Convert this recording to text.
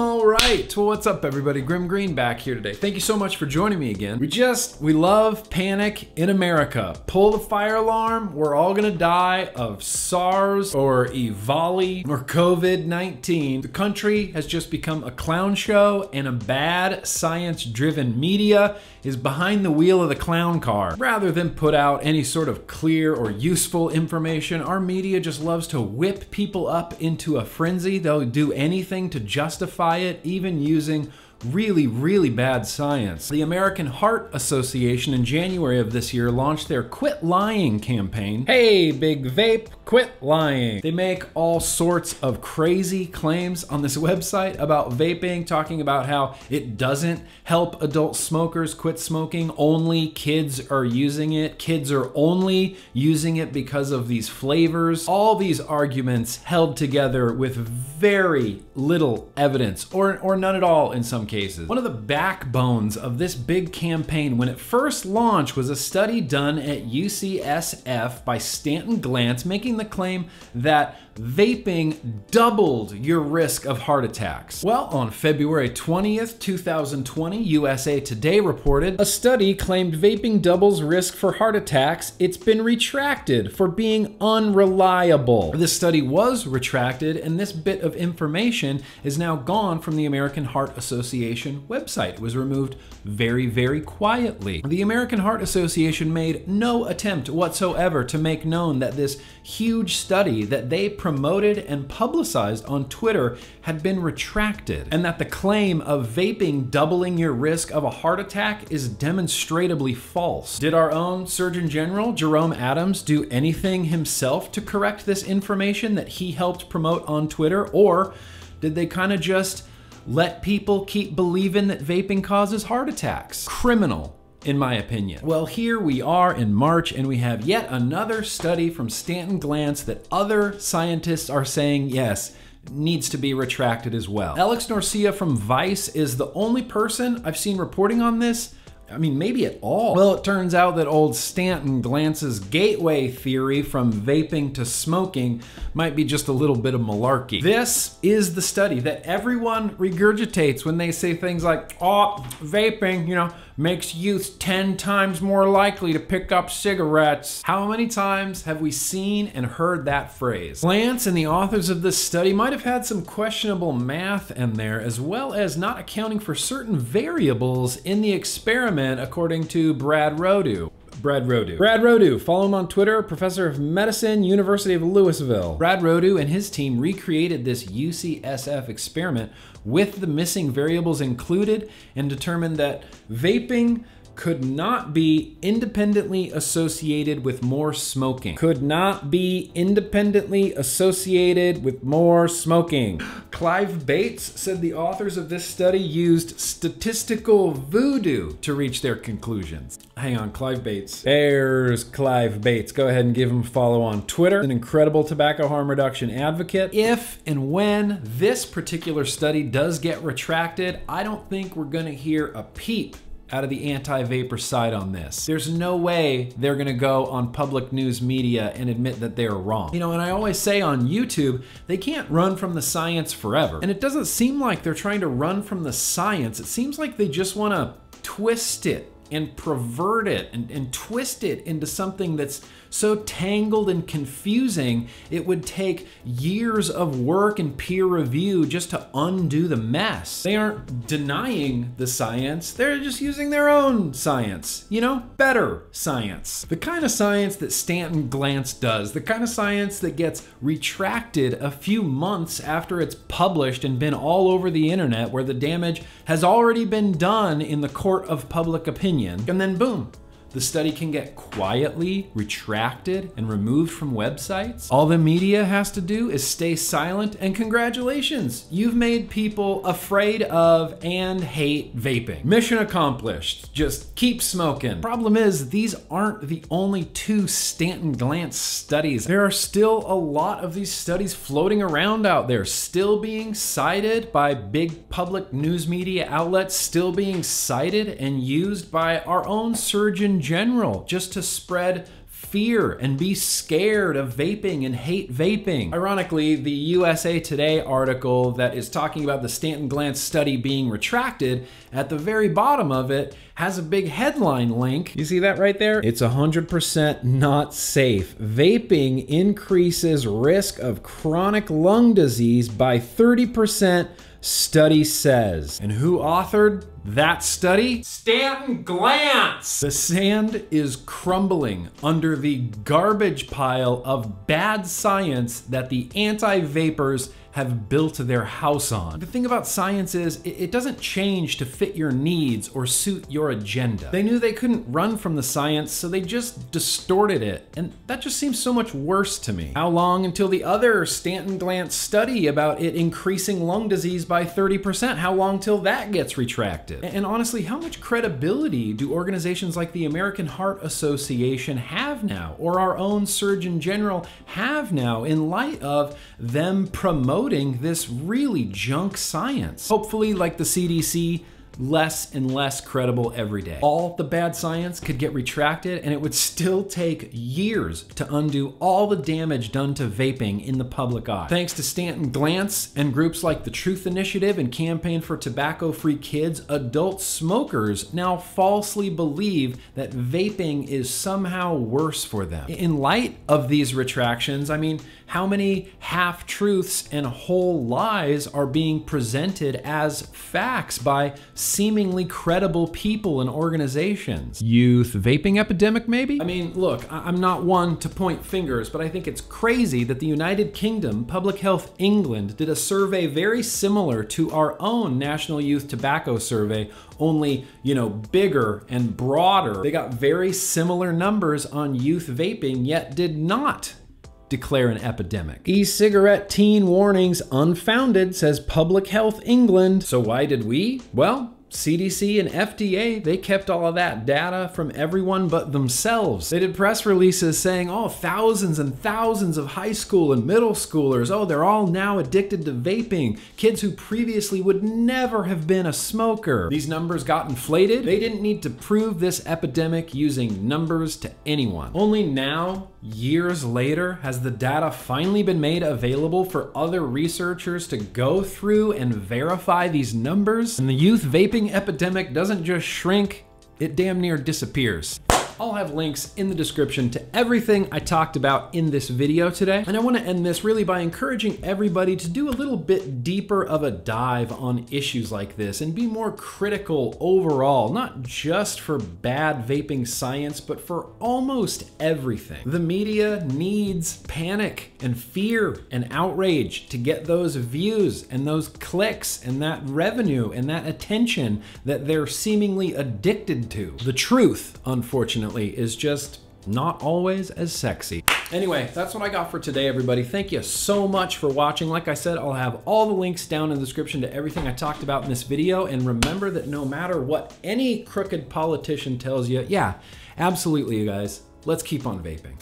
All right. Well, what's up, everybody? Grimm Green back here today. Thank you so much for joining me again. We just, we love panic in America. Pull the fire alarm. We're all gonna die of SARS or EVALI or COVID 19. The country has just become a clown show, and a bad science driven media is behind the wheel of the clown car. Rather than put out any sort of clear or useful information, our media just loves to whip people up into a frenzy. They'll do anything to justify it, even using really, really bad science. The American Heart Association in January of this year launched their Quit Lying campaign. Hey, big vape, quit lying. They make all sorts of crazy claims on this website about vaping, talking about how it doesn't help adult smokers quit smoking, only kids are using it, kids are only using it because of these flavors. All these arguments held together with very little evidence, or, or none at all in some cases. One of the backbones of this big campaign when it first launched was a study done at UCSF by Stanton Glantz making the claim that vaping doubled your risk of heart attacks. Well, on February 20th, 2020, USA Today reported a study claimed vaping doubles risk for heart attacks. It's been retracted for being unreliable. This study was retracted, and this bit of information is now gone from the American Heart Association website. It was removed very, very quietly. The American Heart Association made no attempt whatsoever to make known that this huge study that they promoted and publicized on Twitter had been retracted, and that the claim of vaping doubling your risk of a heart attack is demonstrably false. Did our own Surgeon General, Jerome Adams, do anything himself to correct this information that he helped promote on Twitter, or did they kind of just let people keep believing that vaping causes heart attacks? Criminal in my opinion. Well, here we are in March and we have yet another study from Stanton Glantz that other scientists are saying, yes, needs to be retracted as well. Alex Norcia from Vice is the only person I've seen reporting on this I mean, maybe at all. Well, it turns out that old Stanton Glantz's gateway theory from vaping to smoking might be just a little bit of malarkey. This is the study that everyone regurgitates when they say things like, oh, vaping, you know, makes youth 10 times more likely to pick up cigarettes. How many times have we seen and heard that phrase? Glantz and the authors of this study might have had some questionable math in there, as well as not accounting for certain variables in the experiment, according to Brad Rodu. Brad Rodu. Brad Rodu, follow him on Twitter, professor of medicine, University of Louisville. Brad Rodu and his team recreated this UCSF experiment with the missing variables included and determined that vaping could not be independently associated with more smoking. Could not be independently associated with more smoking. Clive Bates said the authors of this study used statistical voodoo to reach their conclusions. Hang on, Clive Bates. There's Clive Bates. Go ahead and give him a follow on Twitter. An incredible tobacco harm reduction advocate. If and when this particular study does get retracted, I don't think we're gonna hear a peep out of the anti-vapor side on this. There's no way they're gonna go on public news media and admit that they're wrong. You know, and I always say on YouTube, they can't run from the science forever. And it doesn't seem like they're trying to run from the science. It seems like they just wanna twist it and pervert it and, and twist it into something that's so tangled and confusing, it would take years of work and peer review just to undo the mess. They aren't denying the science, they're just using their own science. You know, better science. The kind of science that Stanton Glantz does, the kind of science that gets retracted a few months after it's published and been all over the internet where the damage has already been done in the court of public opinion. And then boom, the study can get quietly retracted and removed from websites. All the media has to do is stay silent, and congratulations, you've made people afraid of and hate vaping. Mission accomplished. Just keep smoking. Problem is, these aren't the only two Stanton Glantz studies. There are still a lot of these studies floating around out there, still being cited by big public news media outlets, still being cited and used by our own Surgeon general just to spread fear and be scared of vaping and hate vaping. Ironically, the USA Today article that is talking about the Stanton Glantz study being retracted, at the very bottom of it has a big headline link. You see that right there? It's 100% not safe. Vaping increases risk of chronic lung disease by 30% study says. And who authored that study? Stanton Glantz! The sand is crumbling under the garbage pile of bad science that the anti-vapors have built their house on. The thing about science is it doesn't change to fit your needs or suit your agenda. They knew they couldn't run from the science, so they just distorted it. And that just seems so much worse to me. How long until the other Stanton Glantz study about it increasing lung disease by 30%? How long till that gets retracted? And honestly, how much credibility do organizations like the American Heart Association have now, or our own Surgeon General have now in light of them promoting promoting this really junk science. Hopefully, like the CDC, less and less credible every day. All the bad science could get retracted and it would still take years to undo all the damage done to vaping in the public eye. Thanks to Stanton Glantz and groups like the Truth Initiative and Campaign for Tobacco Free Kids, adult smokers now falsely believe that vaping is somehow worse for them. In light of these retractions, I mean, how many half truths and whole lies are being presented as facts by seemingly credible people and organizations. Youth vaping epidemic, maybe? I mean, look, I'm not one to point fingers, but I think it's crazy that the United Kingdom, Public Health England, did a survey very similar to our own National Youth Tobacco Survey, only, you know, bigger and broader. They got very similar numbers on youth vaping, yet did not declare an epidemic. E-cigarette teen warnings unfounded, says Public Health England. So why did we? Well, CDC and FDA, they kept all of that data from everyone but themselves. They did press releases saying, oh, thousands and thousands of high school and middle schoolers, oh, they're all now addicted to vaping. Kids who previously would never have been a smoker. These numbers got inflated. They didn't need to prove this epidemic using numbers to anyone. Only now, years later, has the data finally been made available for other researchers to go through and verify these numbers. And the youth vaping epidemic doesn't just shrink, it damn near disappears. I'll have links in the description to everything I talked about in this video today. And I wanna end this really by encouraging everybody to do a little bit deeper of a dive on issues like this and be more critical overall, not just for bad vaping science, but for almost everything. The media needs panic and fear and outrage to get those views and those clicks and that revenue and that attention that they're seemingly addicted to. The truth, unfortunately, unfortunately, is just not always as sexy. Anyway, that's what I got for today, everybody. Thank you so much for watching. Like I said, I'll have all the links down in the description to everything I talked about in this video. And remember that no matter what any crooked politician tells you, yeah, absolutely, you guys, let's keep on vaping.